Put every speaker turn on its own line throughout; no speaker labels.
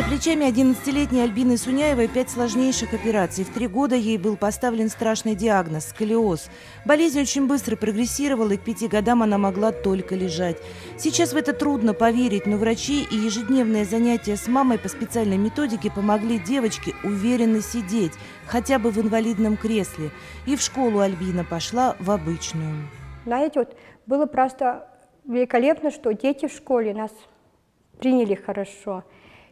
плечами 11-летней Альбины Суняевой пять сложнейших операций. В три года ей был поставлен страшный диагноз – сколиоз. Болезнь очень быстро прогрессировала, и к пяти годам она могла только лежать. Сейчас в это трудно поверить, но врачи и ежедневные занятия с мамой по специальной методике помогли девочке уверенно сидеть, хотя бы в инвалидном кресле. И в школу Альбина пошла в обычную.
Знаете, вот было просто великолепно, что дети в школе нас приняли хорошо.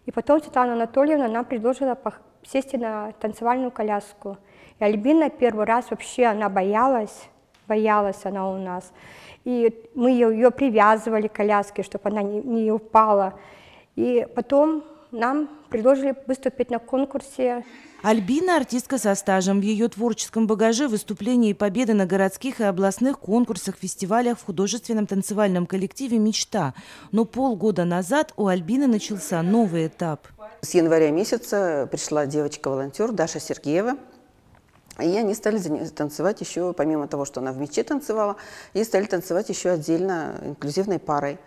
И потом Светлана Анатольевна нам предложила сесть на танцевальную коляску. И Альбина первый раз вообще, она боялась, боялась она у нас. И мы ее, ее привязывали к коляске, чтобы она не, не упала. И потом нам предложили выступить на конкурсе
Альбина – артистка со стажем. В ее творческом багаже выступления и победы на городских и областных конкурсах, фестивалях в художественном танцевальном коллективе «Мечта». Но полгода назад у Альбины начался новый этап.
С января месяца пришла девочка-волонтер Даша Сергеева. И они стали танцевать еще, помимо того, что она в мечте танцевала, и стали танцевать еще отдельно инклюзивной парой.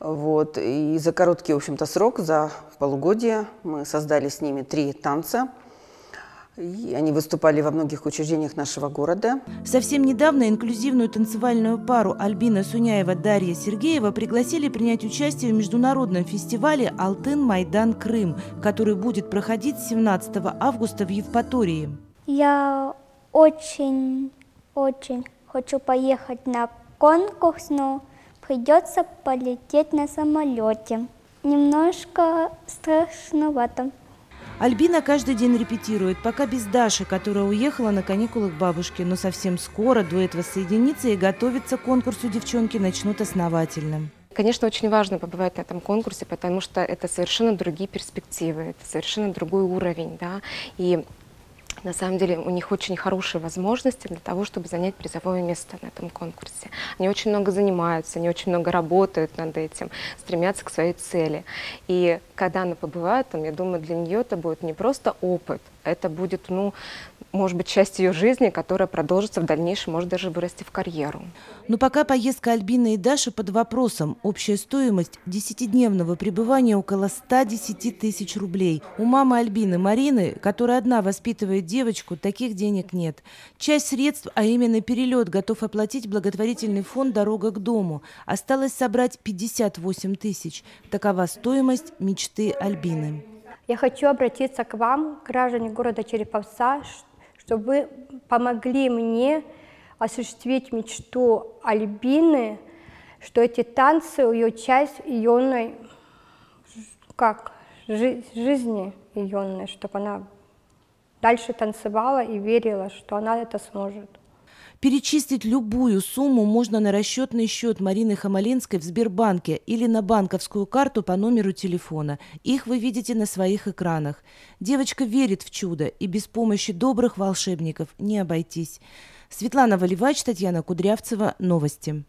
Вот. И за короткий, в общем-то, срок, за полугодие мы создали с ними три танца – и они выступали во многих учреждениях нашего города.
Совсем недавно инклюзивную танцевальную пару Альбина Суняева Дарья Сергеева пригласили принять участие в международном фестивале «Алтын Майдан Крым», который будет проходить 17 августа в Евпатории.
Я очень, очень хочу поехать на конкурс, но придется полететь на самолете. Немножко страшновато.
Альбина каждый день репетирует, пока без Даши, которая уехала на каникулы к бабушке, но совсем скоро дуэт воссоединится и готовится к конкурсу девчонки начнут основательно.
Конечно, очень важно побывать на этом конкурсе, потому что это совершенно другие перспективы, это совершенно другой уровень, да, и на самом деле у них очень хорошие возможности для того, чтобы занять призовое место на этом конкурсе. Они очень много занимаются, они очень много работают над этим, стремятся к своей цели. И когда она побывает там, я думаю, для нее это будет не просто опыт, это будет, ну, может быть, часть ее жизни, которая продолжится в дальнейшем, может даже вырасти в карьеру.
Но пока поездка Альбины и Даши под вопросом. Общая стоимость десятидневного пребывания около 110 тысяч рублей. У мамы Альбины Марины, которая одна воспитывает девочку, таких денег нет. Часть средств, а именно перелет, готов оплатить благотворительный фонд «Дорога к дому». Осталось собрать 58 тысяч. Такова стоимость мечты Альбины.
Я хочу обратиться к вам, граждане города Череповца, чтобы вы помогли мне осуществить мечту Альбины, что эти танцы, ее часть ее как жизни ее, чтобы она дальше танцевала и верила, что она это сможет.
Перечислить любую сумму можно на расчетный счет Марины Хамалинской в Сбербанке или на банковскую карту по номеру телефона. Их вы видите на своих экранах. Девочка верит в чудо, и без помощи добрых волшебников не обойтись. Светлана Валивач, Татьяна Кудрявцева. Новости.